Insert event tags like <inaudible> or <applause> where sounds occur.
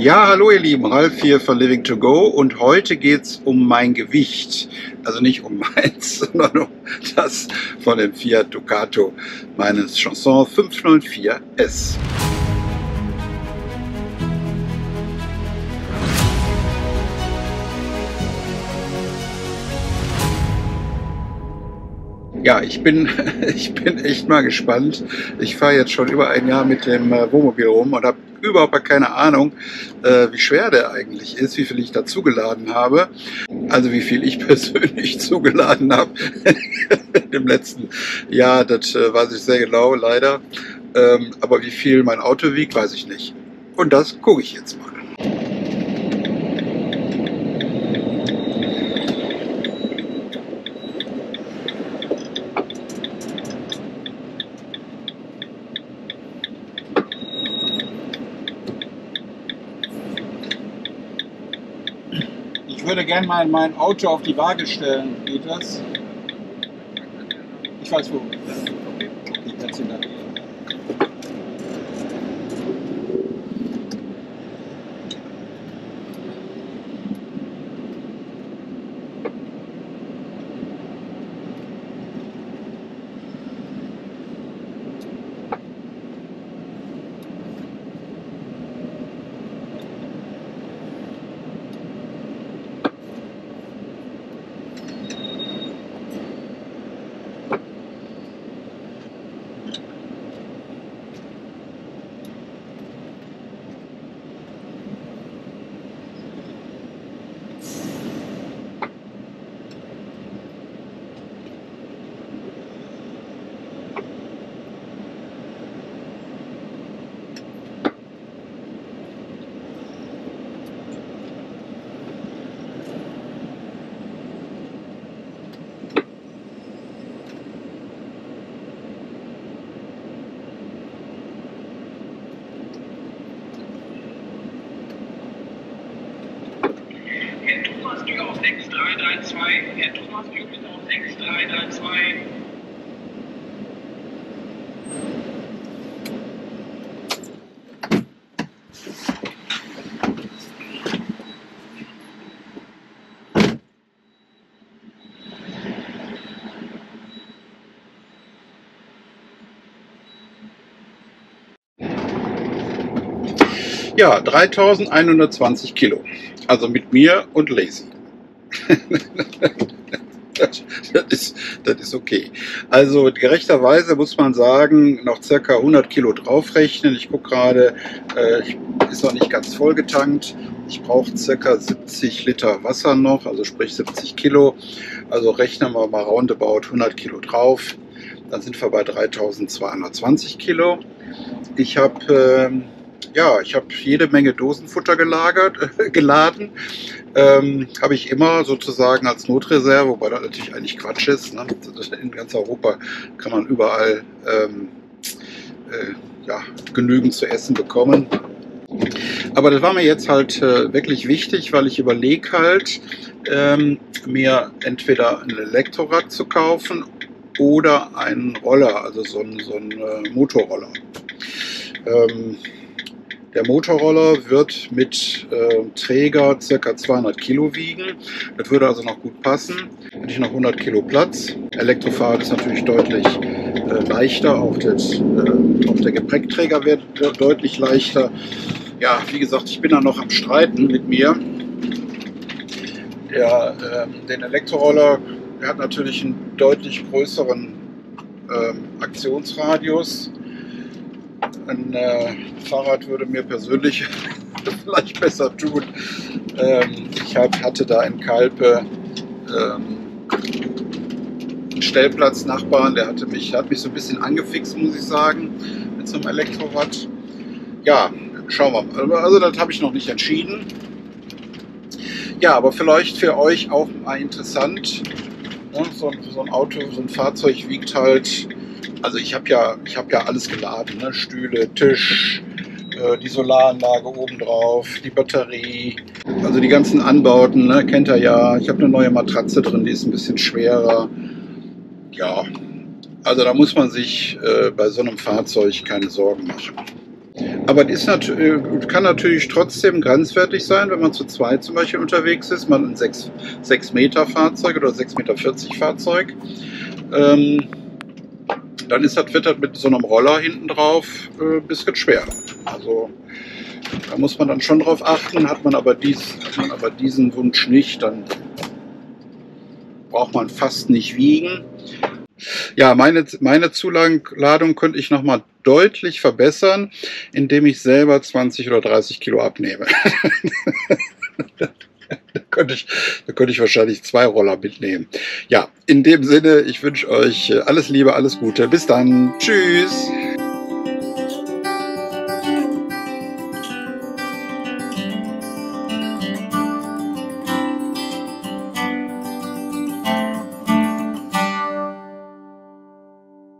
Ja, hallo ihr Lieben, Ralf hier von Living to Go und heute geht es um mein Gewicht. Also nicht um <laughs> meins, sondern um das von dem Fiat Ducato meines Chanson 504S. Ja, ich bin, <laughs> ich bin echt mal gespannt. Ich fahre jetzt schon über ein Jahr mit dem äh, Wohnmobil rum und habe überhaupt keine Ahnung, äh, wie schwer der eigentlich ist, wie viel ich da zugeladen habe. Also wie viel ich <laughs> persönlich zugeladen habe <laughs> im letzten Jahr, das äh, weiß ich sehr genau, leider. Ähm, aber wie viel mein Auto wiegt, weiß ich nicht. Und das gucke ich jetzt mal. Würde gerne mal mein Auto auf die Waage stellen. Geht das? Ich weiß wo. Okay, herzlichen Dank. 332. Herr Thomas führt mit auf 6332. Ja, 3120 Kilo. Also mit mir und Lazy. <laughs> das, ist, das ist okay. Also gerechterweise muss man sagen, noch circa 100 Kilo draufrechnen. Ich gucke gerade, äh, ist noch nicht ganz voll getankt. Ich brauche circa 70 Liter Wasser noch, also sprich 70 Kilo. Also rechnen wir mal roundabout 100 Kilo drauf. Dann sind wir bei 3220 Kilo. Ich habe... Äh, ja, ich habe jede Menge Dosenfutter gelagert, äh, <laughs> geladen. Ähm, habe ich immer sozusagen als Notreserve, wobei das natürlich eigentlich Quatsch ist. Ne? In ganz Europa kann man überall ähm, äh, ja, genügend zu essen bekommen. Aber das war mir jetzt halt äh, wirklich wichtig, weil ich überlege halt, ähm, mir entweder ein Elektrorad zu kaufen oder einen Roller, also so einen, so einen äh, Motorroller. Ähm, der Motorroller wird mit äh, Träger ca. 200 Kilo wiegen. Das würde also noch gut passen. Hätte ich noch 100 Kilo Platz. Elektrofahrrad ist natürlich deutlich äh, leichter. Auch, das, äh, auch der Gepäckträger wird, wird deutlich leichter. Ja, wie gesagt, ich bin da noch am Streiten mit mir. Der, ähm, den Elektroroller der hat natürlich einen deutlich größeren ähm, Aktionsradius ein äh, Fahrrad würde mir persönlich <laughs> vielleicht besser tun. Ähm, ich hab, hatte da in Kalpe ähm, einen Stellplatznachbarn, der hatte mich, hat mich so ein bisschen angefixt, muss ich sagen, mit so einem Elektrorad. Ja, schauen wir mal. Also das habe ich noch nicht entschieden. Ja, aber vielleicht für euch auch mal interessant. Ne? So, so, ein Auto, so ein Fahrzeug wiegt halt also ich habe ja, ich habe ja alles geladen, ne? Stühle, Tisch, äh, die Solaranlage oben drauf, die Batterie, also die ganzen Anbauten, ne? kennt ihr ja. Ich habe eine neue Matratze drin, die ist ein bisschen schwerer. Ja, also da muss man sich äh, bei so einem Fahrzeug keine Sorgen machen. Aber ist nat äh, kann natürlich trotzdem grenzwertig sein, wenn man zu zweit zum Beispiel unterwegs ist, man ein 6, 6 Meter Fahrzeug oder 6,40 Meter Fahrzeug. Ähm, dann ist das, das mit so einem Roller hinten drauf äh, ein bisschen schwer. Also da muss man dann schon drauf achten. Hat man aber, dies, hat man aber diesen Wunsch nicht, dann braucht man fast nicht wiegen. Ja, meine, meine Zuladung könnte ich nochmal deutlich verbessern, indem ich selber 20 oder 30 Kilo abnehme. <laughs> da, könnte ich, da könnte ich wahrscheinlich zwei Roller mitnehmen. Ja, in dem Sinne, ich wünsche euch alles Liebe, alles Gute. Bis dann. Tschüss.